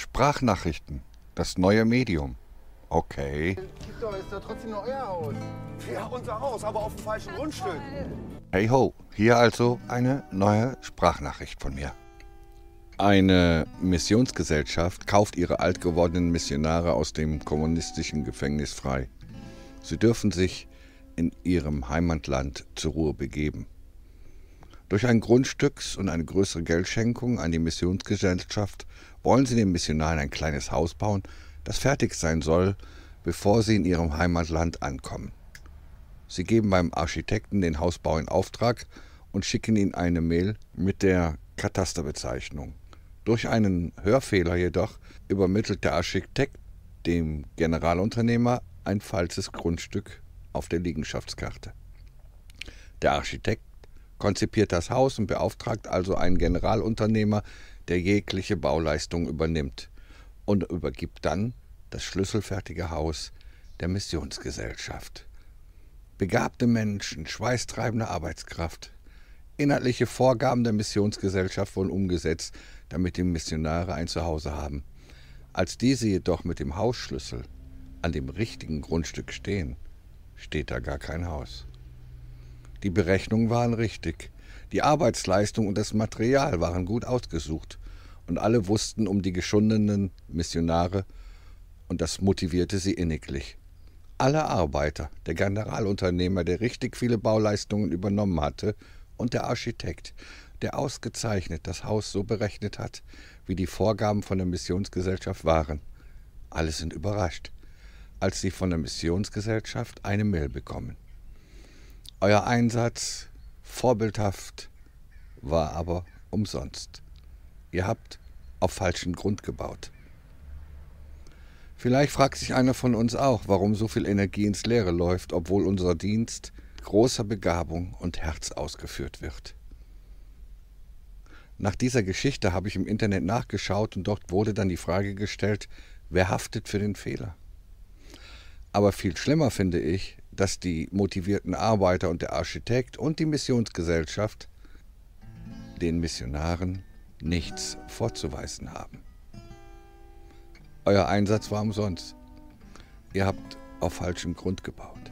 Sprachnachrichten, das neue Medium. Okay. Gib doch, ist doch trotzdem nur euer Haus. Ja, unser Haus, aber auf dem falschen Grundstück. Hey ho, hier also eine neue Sprachnachricht von mir. Eine Missionsgesellschaft kauft ihre alt gewordenen Missionare aus dem kommunistischen Gefängnis frei. Sie dürfen sich in ihrem Heimatland zur Ruhe begeben. Durch ein Grundstücks- und eine größere Geldschenkung an die Missionsgesellschaft wollen sie den Missionaren ein kleines Haus bauen, das fertig sein soll, bevor sie in ihrem Heimatland ankommen. Sie geben beim Architekten den Hausbau in Auftrag und schicken ihm eine Mail mit der Katasterbezeichnung. Durch einen Hörfehler jedoch übermittelt der Architekt dem Generalunternehmer ein falsches Grundstück auf der Liegenschaftskarte. Der Architekt konzipiert das Haus und beauftragt also einen Generalunternehmer, der jegliche Bauleistung übernimmt und übergibt dann das schlüsselfertige Haus der Missionsgesellschaft. Begabte Menschen, schweißtreibende Arbeitskraft. Inhaltliche Vorgaben der Missionsgesellschaft wurden umgesetzt, damit die Missionare ein Zuhause haben. Als diese jedoch mit dem Hausschlüssel an dem richtigen Grundstück stehen, steht da gar kein Haus. Die Berechnungen waren richtig, die Arbeitsleistung und das Material waren gut ausgesucht, und alle wussten um die geschundenen Missionare, und das motivierte sie inniglich. Alle Arbeiter, der Generalunternehmer, der richtig viele Bauleistungen übernommen hatte, und der Architekt, der ausgezeichnet das Haus so berechnet hat, wie die Vorgaben von der Missionsgesellschaft waren. Alle sind überrascht, als sie von der Missionsgesellschaft eine Mail bekommen. Euer Einsatz, vorbildhaft, war aber umsonst. Ihr habt auf falschen Grund gebaut. Vielleicht fragt sich einer von uns auch, warum so viel Energie ins Leere läuft, obwohl unser Dienst großer Begabung und Herz ausgeführt wird. Nach dieser Geschichte habe ich im Internet nachgeschaut und dort wurde dann die Frage gestellt, wer haftet für den Fehler? Aber viel schlimmer finde ich, dass die motivierten Arbeiter und der Architekt und die Missionsgesellschaft den Missionaren nichts vorzuweisen haben. Euer Einsatz war umsonst. Ihr habt auf falschem Grund gebaut.